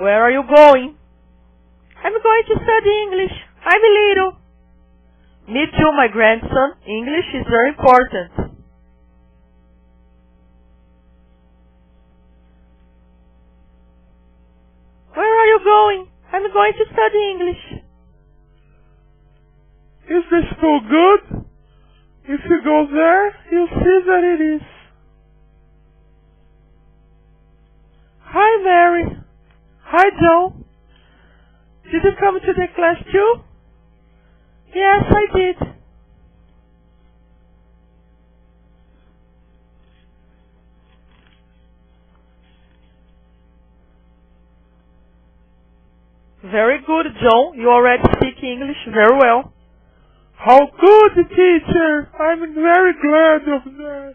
Where are you going? I'm going to study English. I'm little. Me too, my grandson. English is very important. Where are you going? I'm going to study English. Is the school good? If you go there, you'll see that it is. Joe. Did you come to the class too? Yes, I did. Very good, John. You already speak English very well. How good, teacher! I'm very glad of that.